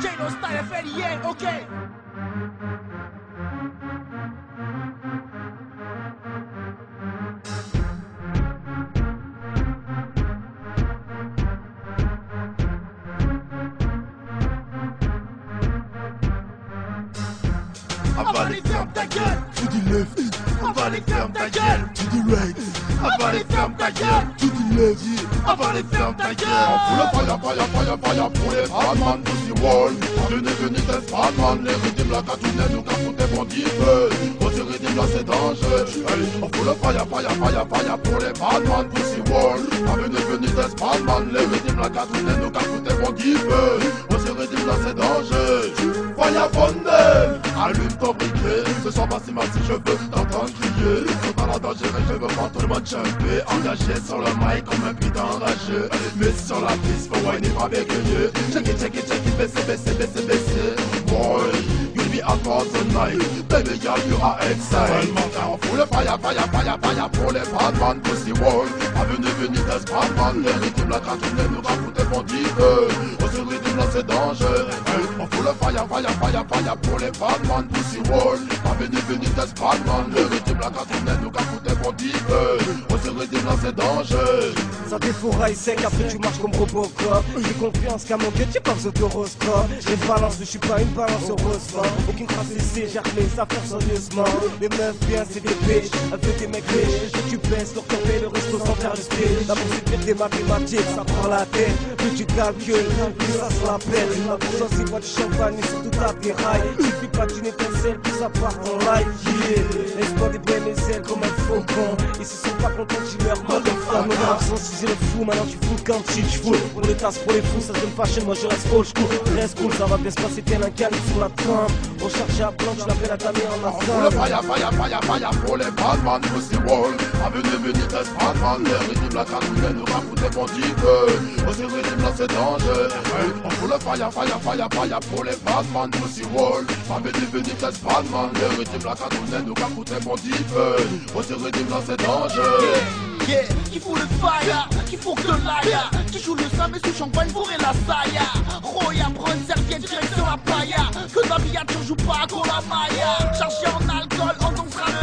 J-Lo está de feria, ok. Avale, ferme ta gueule To the left Avale, ferme ta gueule To the right Avale, ferme ta gueule To the left Avale, ferme ta gueule Pour le fire, fire, fire, fire Pour les Batman, Venez, venez, test Batman Les rythmes, la catounette, nous cassons tes bandits On se rythme là, c'est dangereux on fout le fire, fire, fire, fire Pour les Batman, Pussy Wall Venez, venez, test Batman Les rythmes, la catounette, nous cassons tes bandits On Fire Bondel Allume ton briquet Ce soir, si mal si je veux t'entendre crier. Sur dans la dangereux, je veux voir tout le monde jumper Engagé sur le mic comme un putain enragé. Mais sur la piste, faut whiner, pas bégayer. Check it, check it, check it, baissez, baissez, baissez, baissez. Boy, you'll be out for the night. Baby girl, you are excited Seulement quand on fout le fire, fire, fire, fire Pour les Batman, Pussy Wall Avenue, venue, test Batman Les rythmes, la cantine, nous racontent des bandits On se rythme là, c'est dangereux Hey, On fout le fire, fire, fire, fire Pour les Batman, Pussy Wall Avenue, venue, test Batman Les rythmes, la cantine, nous racontent des bandits On se rythme là, c'est dangereux. Ça défouraille sec, après tu marches comme Robocop. J'ai confiance qu'à mon dieu, tu pas besoin d'horoscope Les balances, je suis pas une balance heureusement Aucune trace laissée, j'ai mes affaires sérieusement. Les meufs bien, c'est des biches, veulent des mecs riches tu baisses, leur tomber le resto sans faire le speech. La musique c'est des mathématiques, ça prend la tête. Plus tu calcules, plus ça se la pète La bourgeoisie c'est pas du champagne, mais surtout ta déraille Suffit pas d'une étincelle, puis ça part en live Yeah, absence, si le fou, maintenant tu fous quand tu te fous. Pour les tasses, pour les fous, ça se donne fashion, moi je reste old school. Reste cool, ça va bien se passer, t'es un calme sur la trempe Recharge à plan, tu l'appelles à ta mère en le matin fire, fire, fire, fire pour les Batman, Pussy Wall. Avenue, venue, test Batman rythmes, la catoune, nous racontent des bandits On se rythme là, c'est dangereux. On fout le fire, fire, fire, fire pour les Batman, Pussy Wall. Avenue, venue, test Batman rythmes, la catoune, nous racontent des bandits On se rythme là, c'est dangereux Qui fout le fire, qui fout que l'aïa Qui joue le sam et sous champagne bourré la saya Roya, prends une serviette, direction la pailla Que de la billade, joue pas à la maya Chargé en alcool, on dansera le